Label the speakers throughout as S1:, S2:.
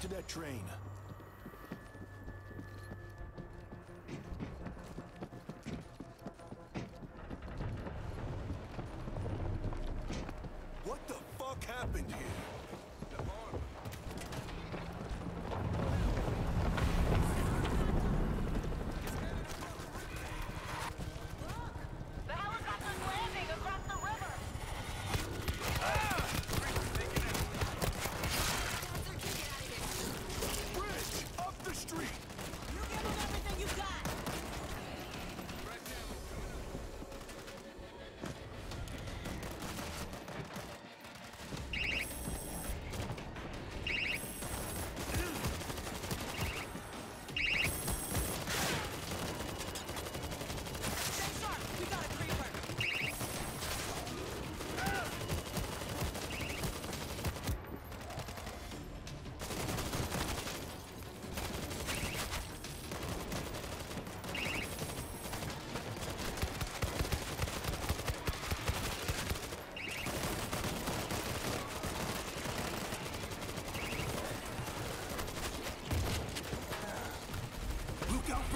S1: to that train. What the fuck happened here?
S2: The helicopter's landing across the river.
S1: Bridge! Up the street!
S3: You give them everything you got. Stay sharp. We got a creeper.
S1: Look out for the bull!
S2: Look out for the signal. Stay together. Reaper's close.
S1: Army didn't stop for us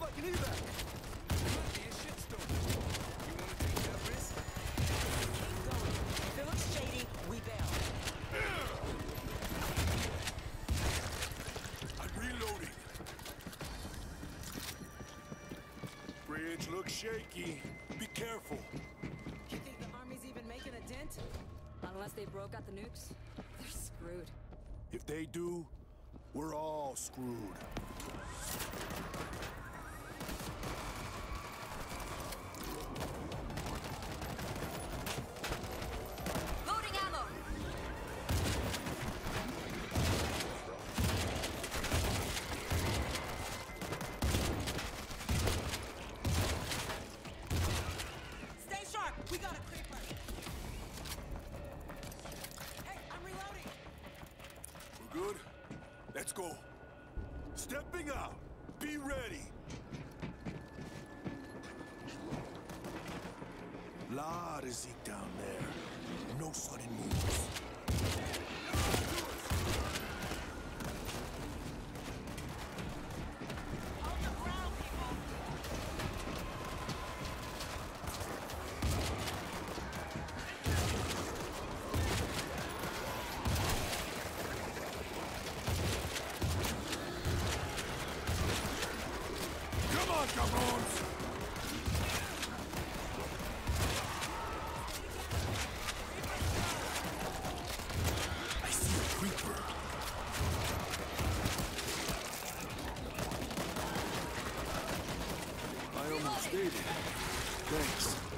S1: like an evac! Could be a shitstorm. You wanna take that risk?
S3: Keep going. If it looks shady, we bail.
S1: I'm reloading. Bridge looks shaky. Be careful.
S3: You think the army's even making a dent?
S4: Unless they broke out the nukes, they're screwed.
S1: If they do, we're all screwed. Lot of Zeke down there. No sudden moves. I almost made it. Thanks.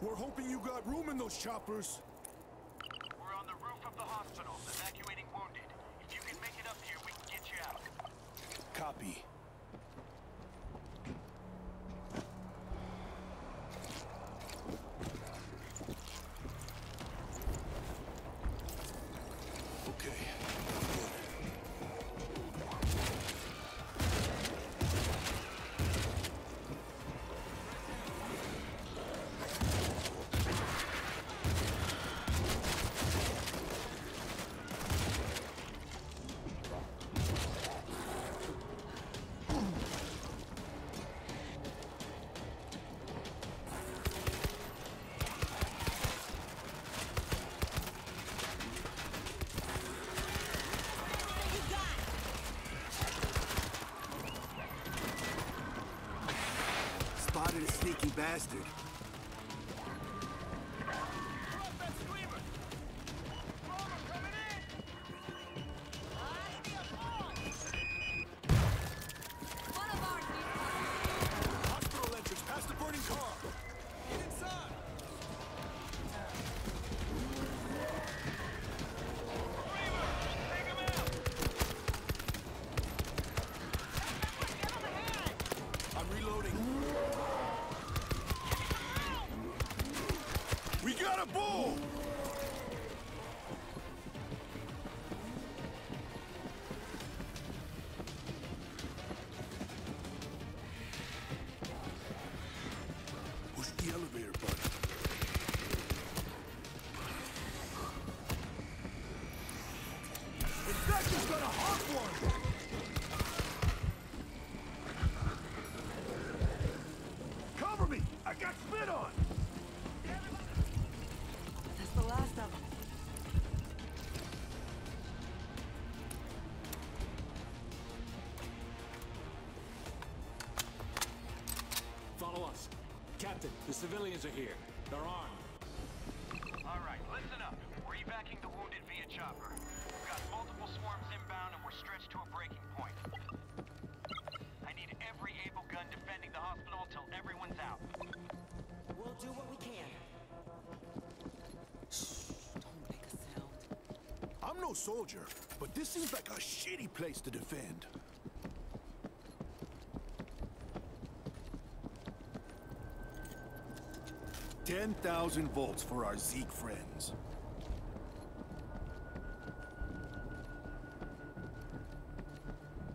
S1: We're hoping you got room in those choppers. Bastard. Got a bull! Push the elevator button. Cover me! I got spit on!
S3: That's the last of them.
S5: Follow us. Captain, the civilians are here. They're armed.
S6: All right, listen up. We're evacuating the wounded via chopper. We've got multiple swarms inbound and we're stretched to a breaking point. I need every able gun defending the hospital until everyone's out.
S3: We'll do what we
S1: no soldier, but this seems like a shitty place to defend. Ten thousand volts for our Zeke friends.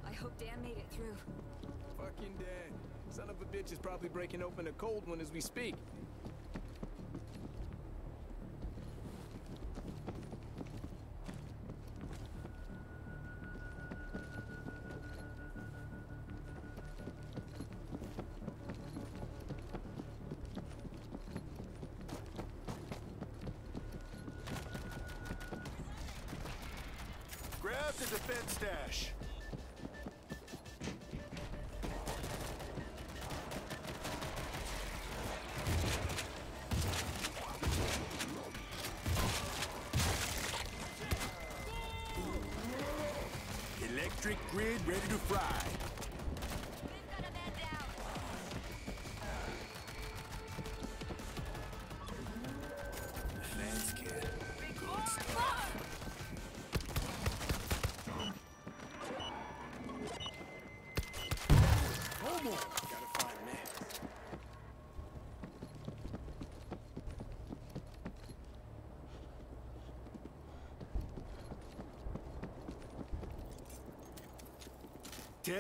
S4: I hope Dan made it through.
S7: Fucking Dan. Son of a bitch is probably breaking open a cold one as we speak.
S1: The defense stash. Electric grid ready to fry.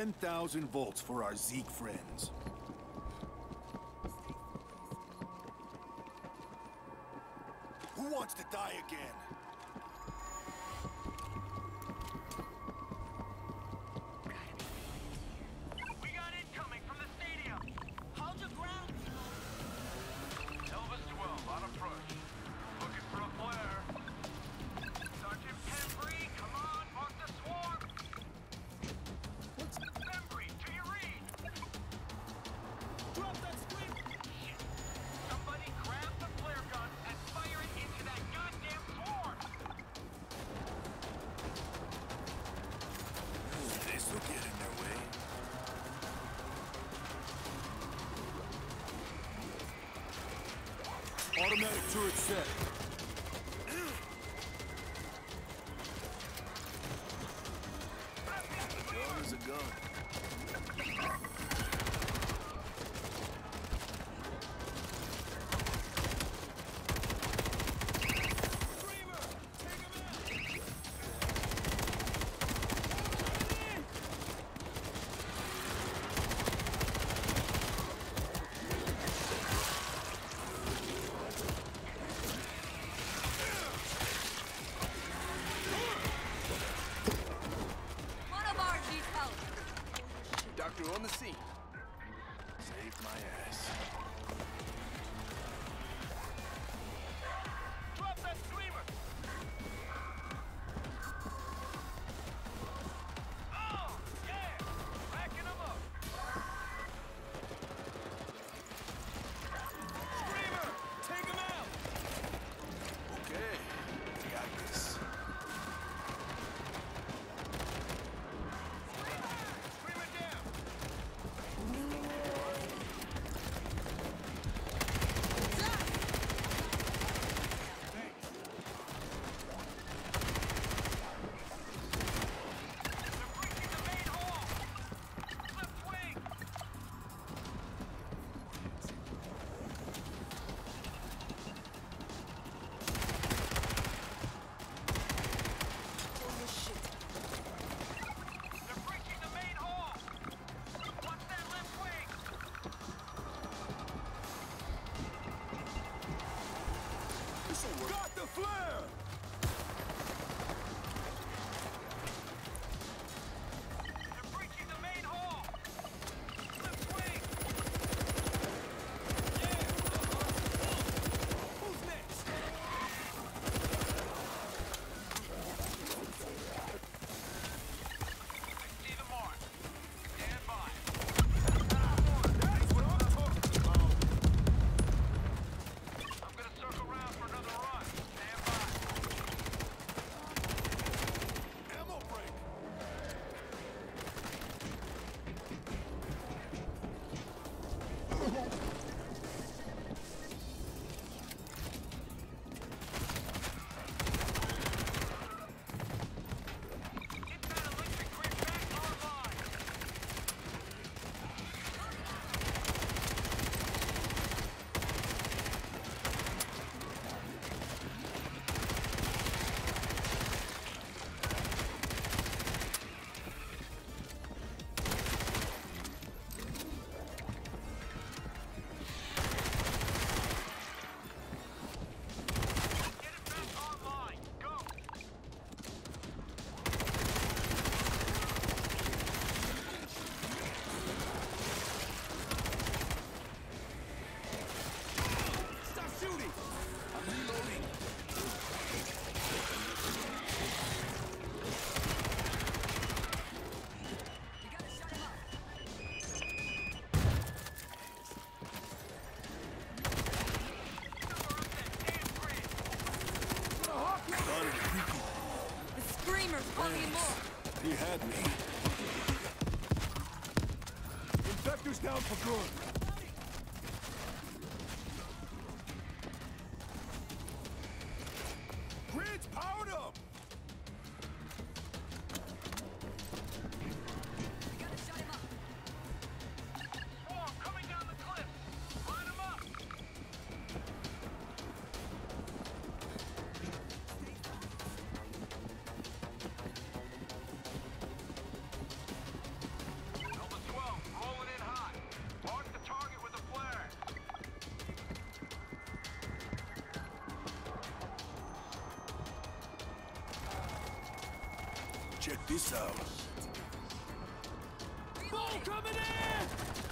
S1: 10,000 volts for our Zeke friends. Who wants to die again?
S6: Automatic turret set. Infectors down for good. Check this out.
S1: Bull coming in!